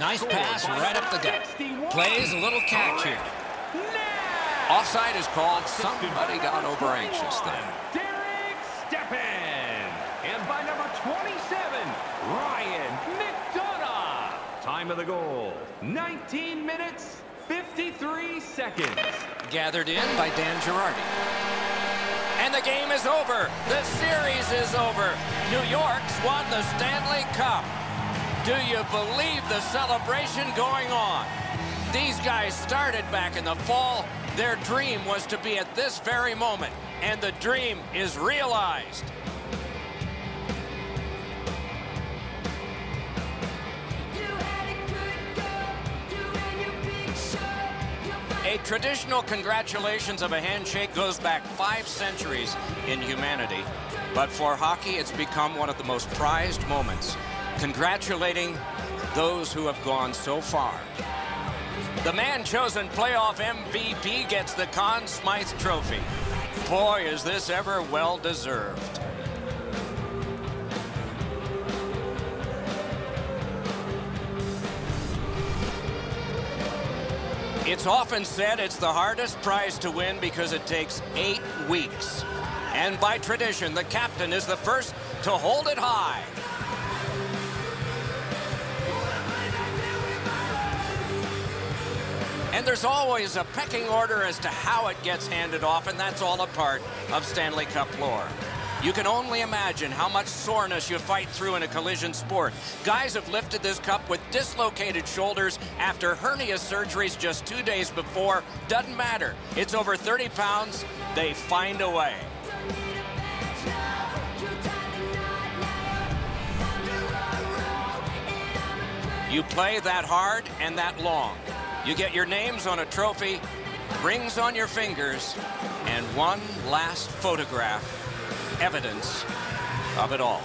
Nice pass right up the gut. Plays a little catch here. Offside is called. Somebody got over anxious there. Derek Stepan. And by number 27, Ryan McDonagh. Time of the goal, 19 minutes, 53 seconds. Gathered in by Dan Girardi. And the game is over. The series is over. New York's won the Stanley Cup. Do you believe the celebration going on? These guys started back in the fall. Their dream was to be at this very moment, and the dream is realized. A traditional congratulations of a handshake goes back five centuries in humanity. But for hockey, it's become one of the most prized moments congratulating those who have gone so far. The man chosen playoff MVP gets the Conn Smythe Trophy. Boy, is this ever well deserved. It's often said it's the hardest prize to win because it takes eight weeks. And by tradition, the captain is the first to hold it high. And there's always a pecking order as to how it gets handed off, and that's all a part of Stanley Cup lore. You can only imagine how much soreness you fight through in a collision sport. Guys have lifted this cup with dislocated shoulders after hernia surgeries just two days before. Doesn't matter. It's over 30 pounds. They find a way. You play that hard and that long. You get your names on a trophy, rings on your fingers, and one last photograph, evidence of it all.